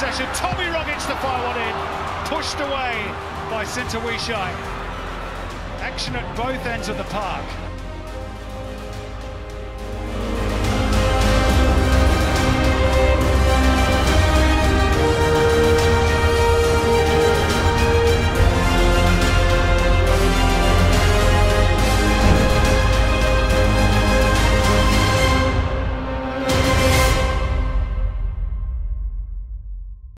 possession. Tommy Rogic to fire one in, pushed away by Sintawishai. Action at both ends of the park.